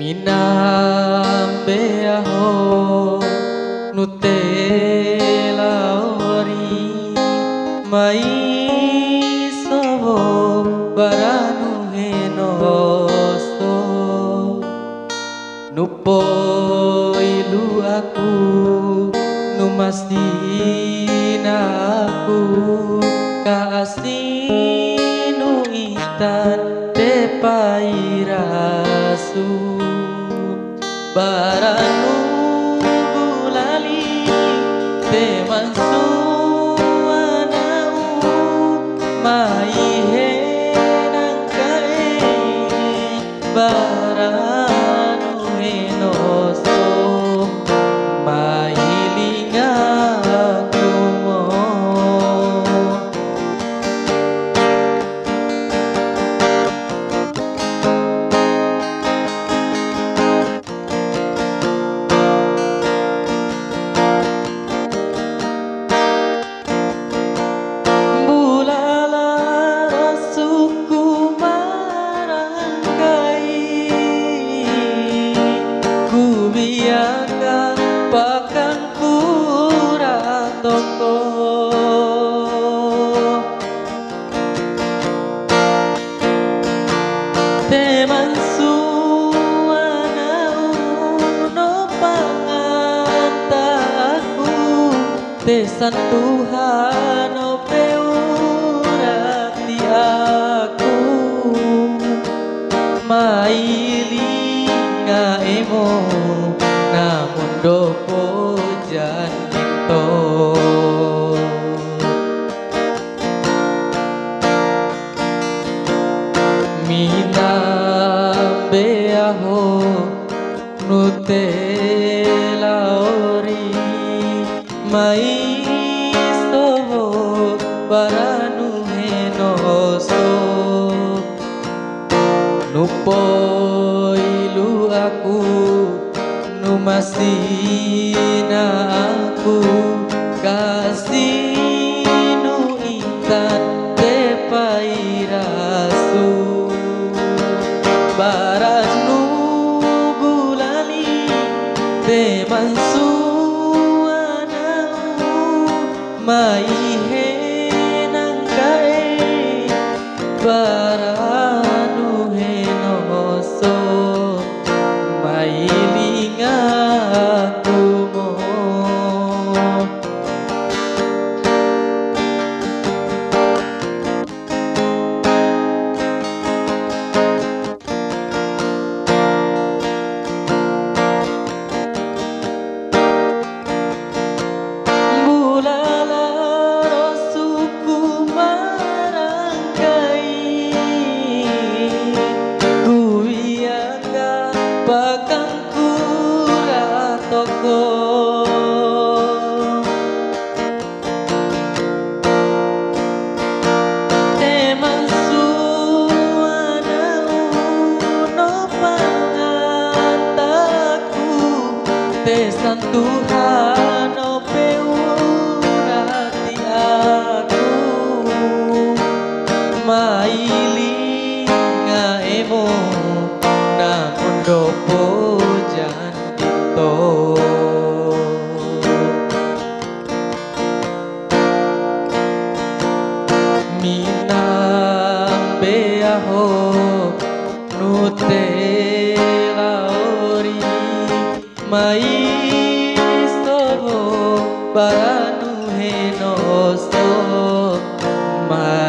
Minambe aho Nutella ori Mai sobo baranu henoso Nupo ilu aku Numasina aku Kaasinu itan Tepairasu Baranu gulali Tesan Tuhan no peurati aku. Mailinga emo namun dopo janito. Minambe aho ori Mai soho baranu henoso Nupo ilu aku Numasina aku Kasinu intan tepairasu Baranu gulali Mai henang kae Baranu henoso Mai lingaku Tesan Tuhan no peurati aku. Mailinga emo namun dopo janito Minambe aho ori. Mai न मे न सो म